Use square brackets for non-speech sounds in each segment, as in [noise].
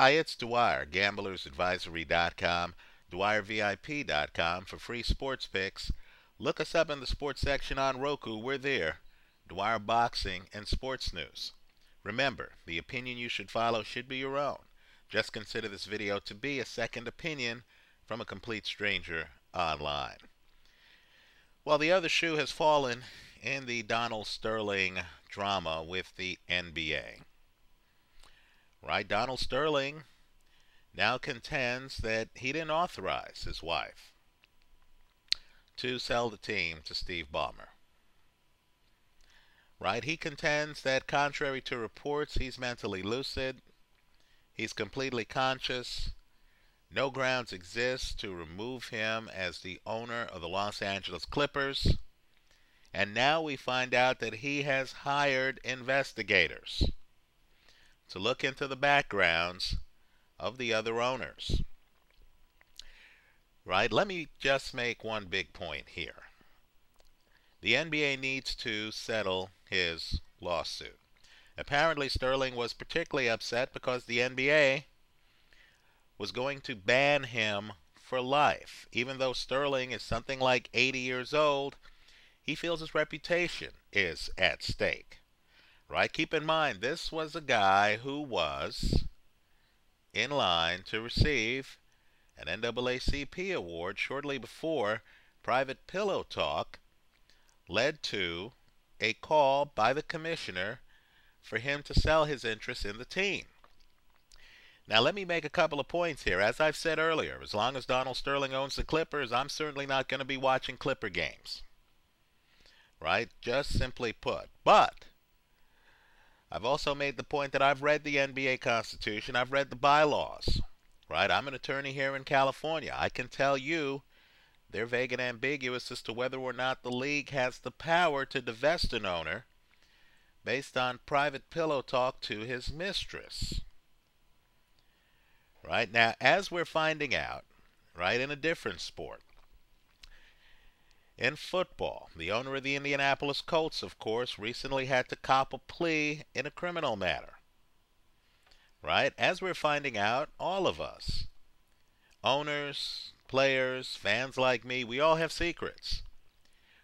Hi, it's Dwyer, gamblersadvisory.com, dwyervip.com for free sports picks. Look us up in the sports section on Roku. We're there. Dwyer Boxing and Sports News. Remember, the opinion you should follow should be your own. Just consider this video to be a second opinion from a complete stranger online. Well, the other shoe has fallen in the Donald Sterling drama with the NBA. Right? Donald Sterling now contends that he didn't authorize his wife to sell the team to Steve Ballmer. Right? He contends that contrary to reports, he's mentally lucid, he's completely conscious, no grounds exist to remove him as the owner of the Los Angeles Clippers. And now we find out that he has hired investigators to look into the backgrounds of the other owners. Right? Let me just make one big point here. The NBA needs to settle his lawsuit. Apparently, Sterling was particularly upset because the NBA was going to ban him for life. Even though Sterling is something like 80 years old, he feels his reputation is at stake. Right? Keep in mind, this was a guy who was in line to receive an NAACP award shortly before Private Pillow Talk led to a call by the commissioner for him to sell his interest in the team. Now, let me make a couple of points here. As I've said earlier, as long as Donald Sterling owns the Clippers, I'm certainly not going to be watching Clipper games. Right? Just simply put. But I've also made the point that I've read the NBA Constitution, I've read the bylaws, right? I'm an attorney here in California. I can tell you they're vague and ambiguous as to whether or not the league has the power to divest an owner based on private pillow talk to his mistress. Right? Now, as we're finding out, right, in a different sport, in football, the owner of the Indianapolis Colts, of course, recently had to cop a plea in a criminal matter. Right? As we're finding out, all of us, owners, players, fans like me, we all have secrets.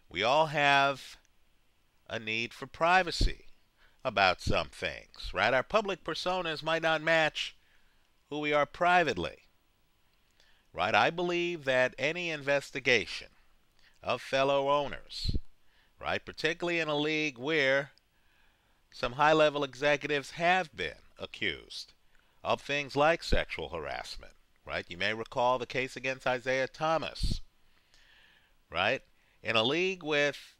We all have a need for privacy about some things, right? Our public personas might not match who we are privately, right? I believe that any investigation of fellow owners, right? Particularly in a league where some high level executives have been accused of things like sexual harassment, right? You may recall the case against Isiah Thomas, right? In a league with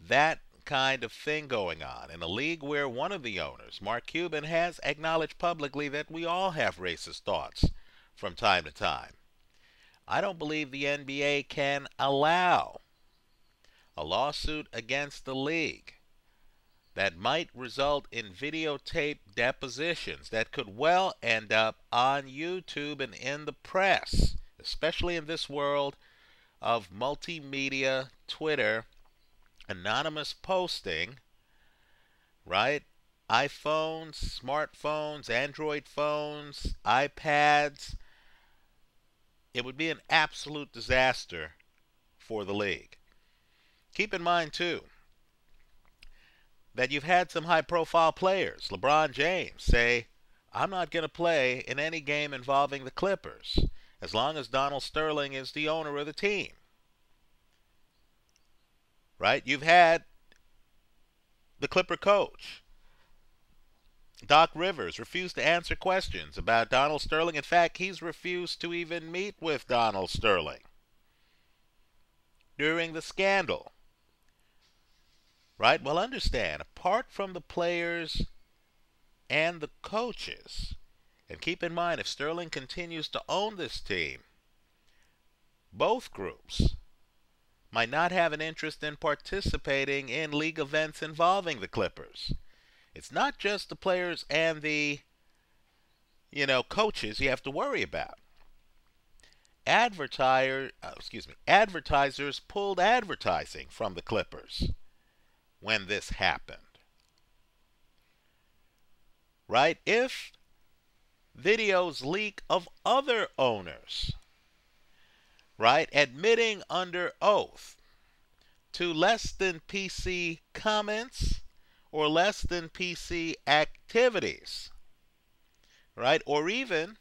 that kind of thing going on, in a league where one of the owners, Mark Cuban, has acknowledged publicly that we all have racist thoughts from time to time. I don't believe the NBA can allow a lawsuit against the league that might result in videotape depositions that could well end up on YouTube and in the press, especially in this world of multimedia, Twitter, anonymous posting, right? iPhones, smartphones, Android phones, iPads, it would be an absolute disaster for the league. Keep in mind, too, that you've had some high profile players, LeBron James, say, I'm not going to play in any game involving the Clippers as long as Donald Sterling is the owner of the team. Right? You've had the Clipper coach Doc Rivers refused to answer questions about Donald Sterling. In fact, he's refused to even meet with Donald Sterling during the scandal. Right? Well, understand, apart from the players and the coaches, and keep in mind, if Sterling continues to own this team, both groups might not have an interest in participating in league events involving the Clippers. It's not just the players and the you know coaches you have to worry about. Advertiser, uh, excuse me, advertisers pulled advertising from the Clippers when this happened. Right? If videos leak of other owners, right? Admitting under oath to less than PC comments or less than PC activities, right? Or even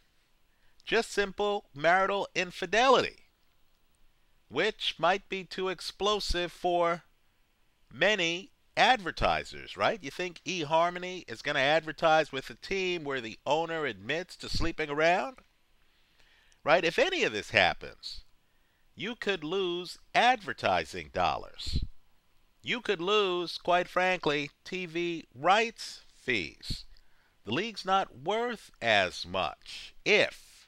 just simple marital infidelity, which might be too explosive for many advertisers, right? You think eHarmony is going to advertise with a team where the owner admits to sleeping around? Right? If any of this happens, you could lose advertising dollars. You could lose, quite frankly, TV rights fees. The league's not worth as much if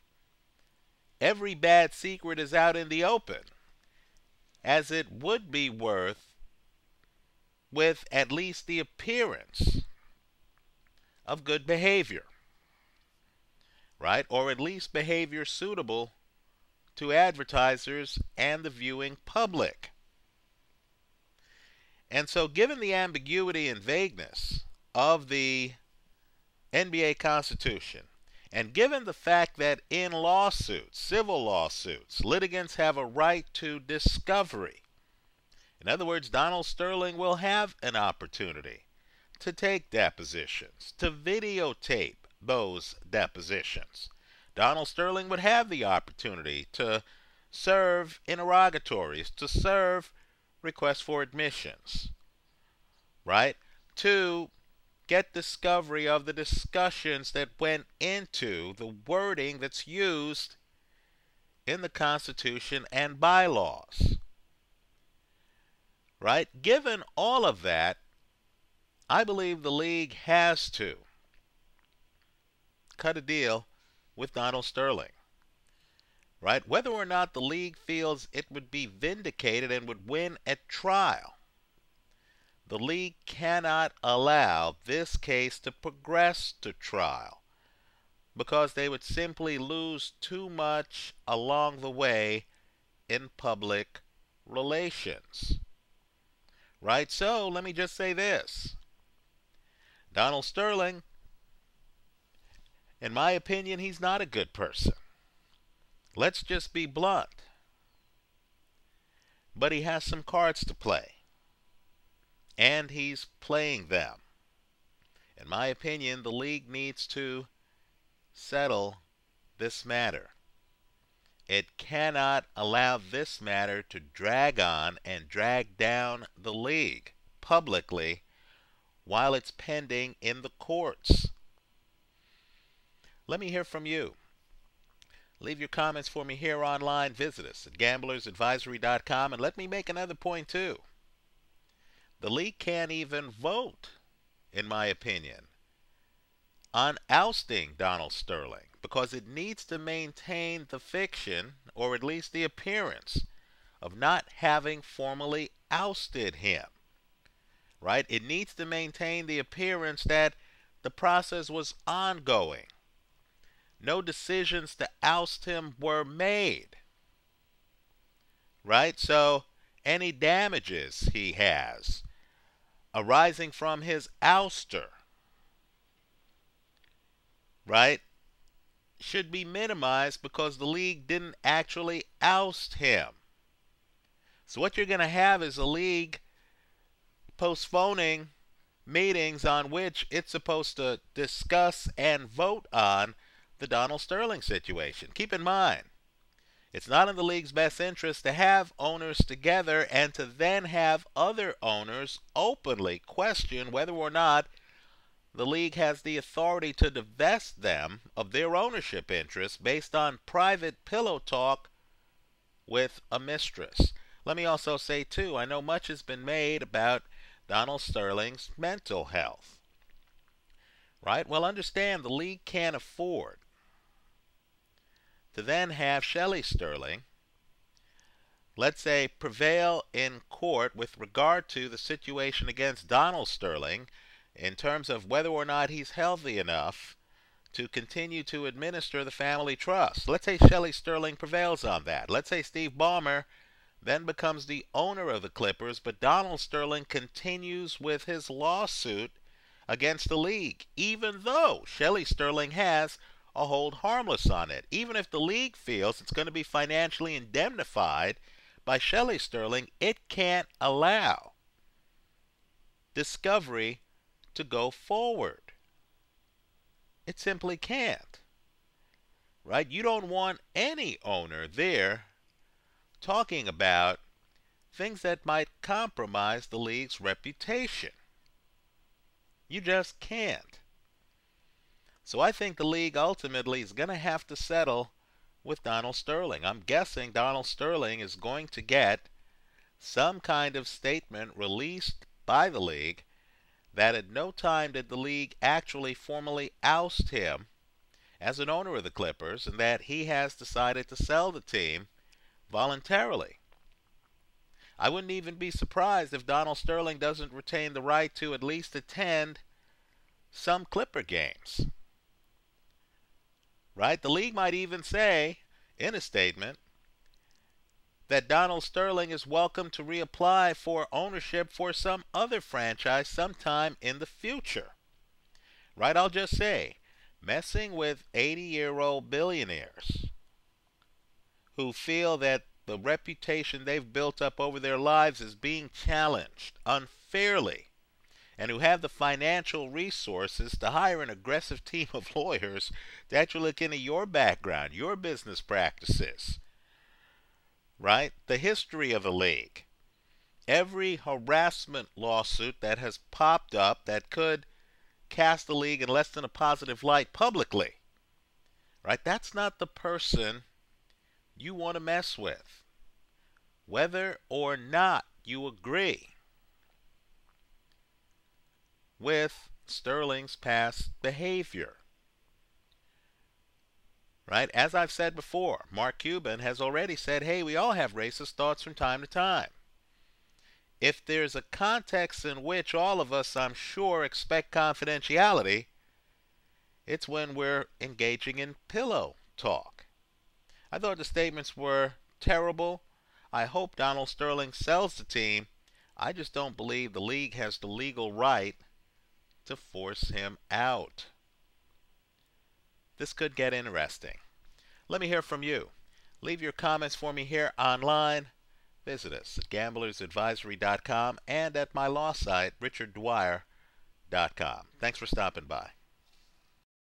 every bad secret is out in the open as it would be worth with at least the appearance of good behavior, right? Or at least behavior suitable to advertisers and the viewing public. And so, given the ambiguity and vagueness of the NBA Constitution, and given the fact that in lawsuits, civil lawsuits, litigants have a right to discovery, in other words, Donald Sterling will have an opportunity to take depositions, to videotape those depositions. Donald Sterling would have the opportunity to serve interrogatories, to serve requests for admissions, right? To get discovery of the discussions that went into the wording that's used in the Constitution and bylaws right? Given all of that, I believe the league has to cut a deal with Donald Sterling. Right? Whether or not the league feels it would be vindicated and would win at trial, the league cannot allow this case to progress to trial because they would simply lose too much along the way in public relations. Right? So, let me just say this Donald Sterling, in my opinion, he's not a good person. Let's just be blunt. But he has some cards to play. And he's playing them. In my opinion, the league needs to settle this matter. It cannot allow this matter to drag on and drag down the league publicly while it's pending in the courts. Let me hear from you. Leave your comments for me here online. Visit us at gamblersadvisory.com and let me make another point too. The league can't even vote, in my opinion, on ousting Donald Sterling because it needs to maintain the fiction, or at least the appearance, of not having formally ousted him. Right? It needs to maintain the appearance that the process was ongoing. No decisions to oust him were made. Right? So, any damages he has arising from his ouster, right, should be minimized because the league didn't actually oust him. So what you're going to have is a league postponing meetings on which it's supposed to discuss and vote on the Donald Sterling situation. Keep in mind, it's not in the league's best interest to have owners together and to then have other owners openly question whether or not the league has the authority to divest them of their ownership interests based on private pillow talk with a mistress. Let me also say, too, I know much has been made about Donald Sterling's mental health. Right? Well, understand the league can't afford to then have Shelly Sterling, let's say, prevail in court with regard to the situation against Donald Sterling in terms of whether or not he's healthy enough to continue to administer the family trust. Let's say Shelly Sterling prevails on that. Let's say Steve Ballmer then becomes the owner of the Clippers, but Donald Sterling continues with his lawsuit against the league, even though Shelly Sterling has a hold harmless on it, even if the league feels it's going to be financially indemnified by Shelly Sterling. It can't allow discovery to go forward. It simply can't. Right? You don't want any owner there talking about things that might compromise the league's reputation. You just can't. So I think the league ultimately is going to have to settle with Donald Sterling. I'm guessing Donald Sterling is going to get some kind of statement released by the league that at no time did the league actually formally oust him as an owner of the Clippers and that he has decided to sell the team voluntarily. I wouldn't even be surprised if Donald Sterling doesn't retain the right to at least attend some Clipper games. Right? The league might even say in a statement that Donald Sterling is welcome to reapply for ownership for some other franchise sometime in the future. Right? I'll just say, messing with 80 year old billionaires who feel that the reputation they've built up over their lives is being challenged unfairly and who have the financial resources to hire an aggressive [laughs] team of lawyers to actually look into your background, your business practices, right? The history of the league. Every harassment lawsuit that has popped up that could cast the league in less than a positive light publicly, right? That's not the person you want to mess with. Whether or not you agree with Sterling's past behavior. Right? As I've said before, Mark Cuban has already said, hey, we all have racist thoughts from time to time. If there's a context in which all of us, I'm sure, expect confidentiality, it's when we're engaging in pillow talk. I thought the statements were terrible. I hope Donald Sterling sells the team. I just don't believe the league has the legal right to force him out. This could get interesting. Let me hear from you. Leave your comments for me here online. Visit us at gamblersadvisory.com and at my law site, richarddwyer.com. Thanks for stopping by.